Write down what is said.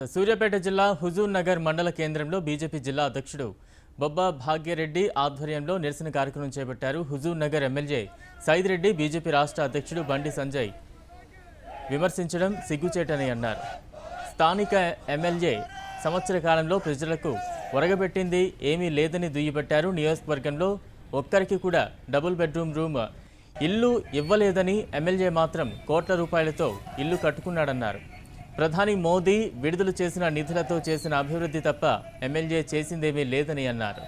సూర్యాపేట జిల్లా హుజూర్ నగర్ మండల కేంద్రంలో బీజేపీ జిల్లా అధ్యక్షుడు బొబ్బా భాగ్యరెడ్డి ఆధ్వర్యంలో నిరసన కార్యక్రమం చేపట్టారు హుజూర్ నగర్ ఎమ్మెల్యే సైదిరెడ్డి బీజేపీ రాష్ట్ర అధ్యక్షుడు బండి సంజయ్. విమర్శించడం సిగ్గుచేటని అన్నారు. స్థానిక ఎమ్మెల్యే సంవత్సర కాలంలో ప్రజలకు ఒరగబెట్టింది ఏమీ లేదని దుయ్యబట్టారు. నియోజకవర్గంలో ఒక్కరికి కూడా డబుల్ బెడ్రూమ్ రూమ్ ఇల్లు ఇవ్వలేదని ఎమ్మెల్యే మాత్రం కోట్ల రూపాయలతో ఇల్లు కట్టుకున్నాడన్నారు. ప్రధాని మోదీ విడుదల చేసిన నిధులతో చేసిన అభివృద్ధి తప్ప ఎమ్మెల్యే చేసిందేమీ లేదని అన్నారు.